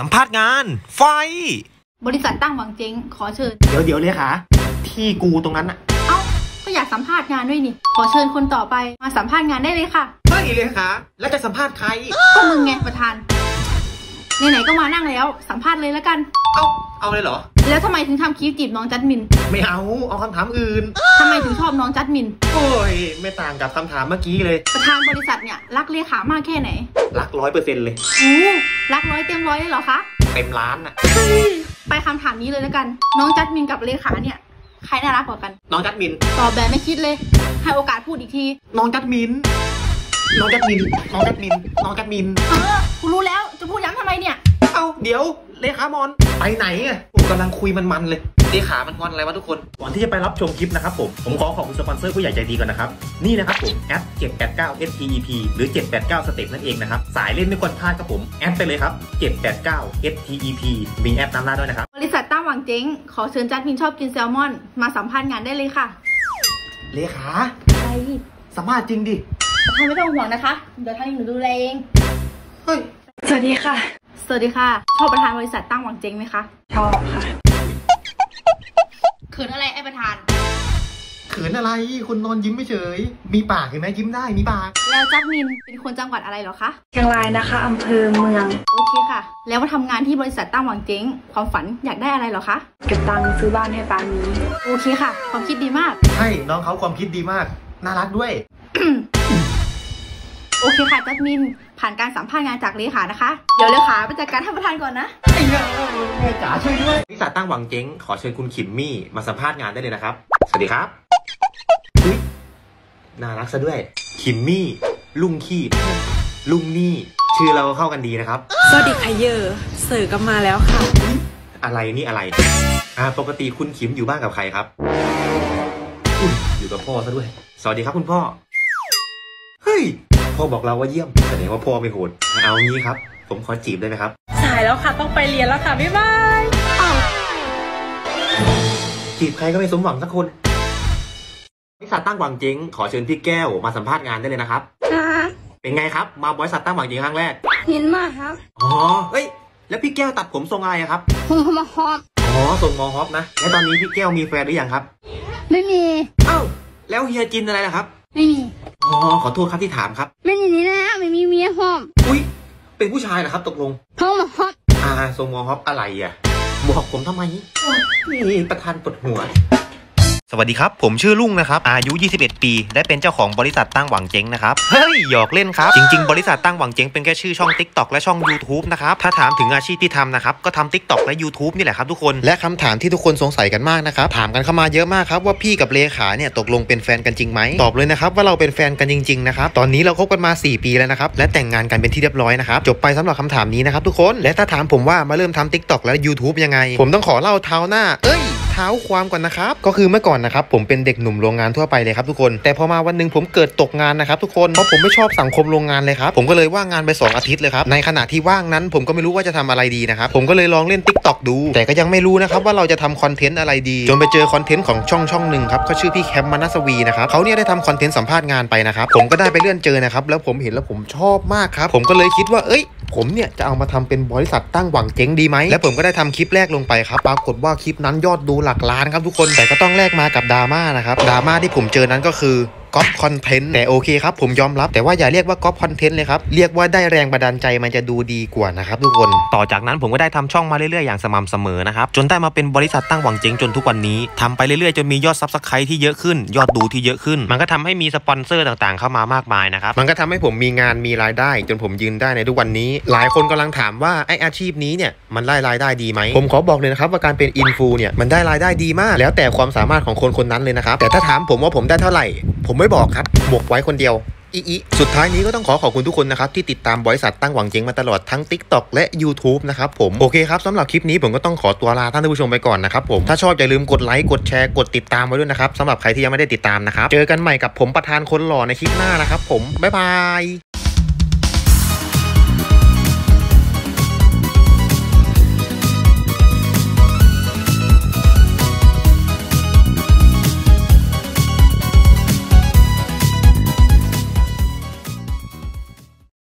สัมภาษณ์งาน ไฟ บริษัทตั้งหวังเจ๊งขอเชิญ เดี๋ยวเดี๋ยวเลยค่ะ ที่กูตรงนั้นอะเอ้าก็อยากสัมภาษณ์งานด้วยนี่ ขอเชิญคนต่อไปมาสัมภาษณ์งานได้เลยค่ะเฮ้ยเลยค่ะ แล้วจะสัมภาษณ์ใคร ก็มึงไงประธานไหนๆก็มานั่งแล้ว สัมภาษณ์เลยแล้วกัน เอาเอาเลยเหรอ แล้วทำไมถึงทำคลิปจีบน้องจัดมิน ไม่เอา เอาคำถามอื่น ทำไมถึงชอบน้องจัดมิน โอ้ย ไม่ต่างกับคำถามเมื่อกี้เลย ประธานบริษัทเนี่ยรักเลขามากแค่ไหน รักร้อยเปอร์เซ็นต์เลยอู้รักร้อยเต็มร้อยเลยเหรอคะ เต็มล้านอะไปคำถามนี้เลยแล้วกัน น้องจัดมินกับเลขาเนี่ยใครน่ารักกว่ากัน น้องจัดมิน ตอบแบบไม่คิดเลย ให้โอกาสพูดอีกที น้องจัดมิน น้องจัดมิน น้องจัดมิน น้องจัดมิน เออ กูรู้แล้ว จะพูดย้ำทำไมเนี่ย เอาเดี๋ยว เลขามอน ไปไหนอะผมกำลังคุยมันๆเลยเลขามันงอนอะไรวะทุกคน ก่อนที่จะไปรับชมคลิปนะครับผม ผมขอขอบคุณสปอนเซอร์ผู้ใหญ่ใจดีก่อนนะครับ นี่นะครับผม แอด789 STEP หรือ 789 Step นั่นเองนะครับ สายเล่นไม่ควรพลาดครับผม แอดไปเลยครับ 789 STEP มีแอดนำหน้าด้วยนะครับ บริษัทตั้งหวังเจ๊ง ขอเชิญจัดมินชอบกินแซลมอน มาสัมภาษณ์งานได้เลยค่ะ เลขาไปสัมภาษณ์จริงดิประธานไม่ต้องห่วงนะคะ เดี๋ยวทางนี้หนูดูแลเอง เฮ้ย สวัสดีค่ะ สวัสดีค่ะ ชอบประธานบริษัทตั้งหวังเจ๊งไหมคะชอบค่ะเขินอะไรไอ้ประธานเขินอะไร คนนอนยิ้มไม่เฉย มีปากเห็นไหมยิ้มได้มีปาก แล้วจัดมินเป็นคนจังหวัดอะไรเหรอคะเชียงรายนะคะอำเภอเมือง โอเคค่ะ แล้วมาทำงานที่บริษัทตั้งหวังเจ๊ง ความฝันอยากได้อะไรเหรอคะเก็บตังค์ซื้อบ้านให้ปามีโอเคค่ะ ความคิดดีมาก ใช่ น้องเขาความคิดดีมาก น่ารักด้วย โอเคค่ะจัดมินผ่านการสัมภาษณ์งานจากเลขานะคะ เดี๋ยวเลขาไปจัดการท่านประธานก่อนนะไอ้ยาแม่จ๋าช่วยด้วยบริษัทตั้งหวังเจ๊งขอเชิญคุณขิมมี่มาสัมภาษณ์งานได้เลยนะครับ สวัสดีครับอุ๊ยน่ารักซะด้วย ขิมมี่ ลุงขี้ลุงนี่ ชื่อเราเข้ากันดีนะครับ สวัสดีค่ะเยอเสิร์ฟกลับมาแล้วค่ะ อะไรนี่อะไรอ่าปกติคุณขิมอยู่บ้านกับใครครับอุ้ยอยู่กับพ่อซะด้วย สวัสดีครับคุณพ่อ เฮ้ย พ่อบอกเราว่าเยี่ยมแสดงว่าพ่อไม่โหดเอางี้ครับ ผมขอจีบได้ไหมครับ สายแล้วค่ะต้องไปเรียนแล้วค่ะบ๊ายบายจีบใครก็ไม่สมหวังสักคนบริษัทตั้งหวังเจ๊งขอเชิญพี่แก้วมาสัมภาษณ์งานได้เลยนะครับ ครับเป็นไงครับ มาบริษัทตั้งหวังเจ๊งครั้งแรก เห็นมากครับ อ๋อเฮ้ย แล้วพี่แก้วตัดผมทรงอะไรอะครับผมมาฮอปอ๋อทรงมอฮอปนะ แล้วตอนนี้พี่แก้วมีแฟนหรือยังครับ ไม่มี เอ้า แล้วเฮียจินอะไรล่ะครับ ไม่มี อ๋อขอโทษครับที่ถามครับไม่มีนี่นะไม่มีเมียฮอปอุ้ยเป็นผู้ชายเหรอครับ ตกลงพ่อมาฮอปอ่าทรงมอฮอปอะไรอะ บอกผมทำไมนี่ประธานปวดหัว สวัสดีครับ ผมชื่อลุงนะครับ อายุ 21 ปี และเป็นเจ้าของบริษัทตั้งหวังเจ๊งนะครับ เฮ้ย หยอกเล่นครับ จริง ๆ บริษัทตั้งหวังเจ๊งเป็นแค่ชื่อช่อง TikTok และช่อง YouTube นะครับ ถ้าถามถึงอาชีพที่ทำนะครับ ก็ทำ TikTok และ YouTube นี่แหละครับทุกคน และคำถามที่ทุกคนสงสัยกันมากนะครับ ถามกันเข้ามาเยอะมากครับว่าพี่กับเลขาเนี่ยตกลงเป็นแฟนกันจริงไหม ตอบเลยนะครับว่าเราเป็นแฟนกันจริงๆนะครับ ตอนนี้เราคบกันมา 4 ปีแล้วนะครับ และแต่งงานกันเป็นที่เรียบร้อยนะครับ จบไปสำหรับคำถามนี้นะครับทุกคน และถ้าถามผมว่ามาเริ่มทำ TikTok และ YouTube ยังไง ผมต้องขอเล่าเท้าหน้าเอ้ย เท้าความก่อนนะครับ ก็คือเมื่อก่อนนะครับผมเป็นเด็กหนุ่มโรงงานทั่วไปเลยครับทุกคน แต่พอมาวันหนึ่งผมเกิดตกงานนะครับทุกคน เพราะผมไม่ชอบสังคมโรงงานเลยครับ ผมก็เลยว่างงานไป 2 อาทิตย์เลยครับ ในขณะที่ว่างนั้นผมก็ไม่รู้ว่าจะทำอะไรดีนะครับ ผมก็เลยลองเล่น t ิ k t o k ดู แต่ก็ยังไม่รู้นะครับว่าเราจะทำคอนเทนต์อะไรดี จนไปเจอคอนเทนต์ของช่องช่องหนึ่งครับเขาชื่อพี่แคมมานัสวีนะครับเขาเนี่ยได้ทำคอนเทนต์สัมภาษณ์งานไปนะครับผมก็ได้ไปเลื่อนเจอนะครับแล้วผมเห็นแล้วผมชอบมากครับผมก็เลยคิดว่าเอ้ย ผมเนี่ยจะเอามาทำเป็นบริษัทตั้งหวังเจ๊งดีไหมและผมก็ได้ทำคลิปแรกลงไปครับปรากฏว่าคลิปนั้นยอดดูหลักล้านครับทุกคนแต่ก็ต้องแลกมากับดราม่านะครับดราม่าที่ผมเจอนั้นก็คือ ก๊อป content แต่โอเคครับผมยอมรับแต่ว่าอย่าเรียกว่าก๊อป content เลยครับเรียกว่าได้แรงบันดาลใจมันจะดูดีกว่านะครับทุกคนต่อจากนั้นผมก็ได้ทำช่องมาเรื่อยๆอย่างสม่ำเสมอนะครับจนได้มาเป็นบริษัทตั้งหวังเจ๊งจนทุกวันนี้ทำไปเรื่อยๆจนมียอด subscribe ที่เยอะขึ้น ยอดดูที่เยอะขึ้น มันก็ทำให้มีสปอนเซอร์ต่างๆ เข้ามามากมายนะครับมันก็ทำให้ผมมีงานมีรายได้ จนผมยืนได้ในทุกวันนี้ หลายคนกำลังถามว่าไอ้อาชีพนี้เนี่ยมันได้รายได้ดีไหมผมขอบอกเลยนะครับว่าการเป็น influ เนี่ยมันได้รายได้ดีมาก แล้วแต่ความสามารถของคนคนนั้นเลยนะครับแต่ถ้าถามผมว่าผมได้เท่าไหร่ ผมไม่บอกครับบวกไว้คนเดียวอีอีสุดท้ายนี้ก็ต้องขอขอบคุณทุกคนนะครับ ที่ติดตามบริษัทตั้งหวังเจงมาตลอดทั้ง TikTok และ YouTube นะครับผม โอเคครับสำหรับคลิปนี้ผมก็ต้องขอตัวลาท่านผู้ชมไปก่อนนะครับผม ถ้าชอบอย่าลืมกดไลค์ กดแชร์ กดติดตามไว้ด้วยนะครับสำหรับใครที่ยังไม่ได้ติดตามนะครับ เจอกันใหม่กับผมประธานคนหล่อในคลิปหน้านะครับผม บ๊ายบาย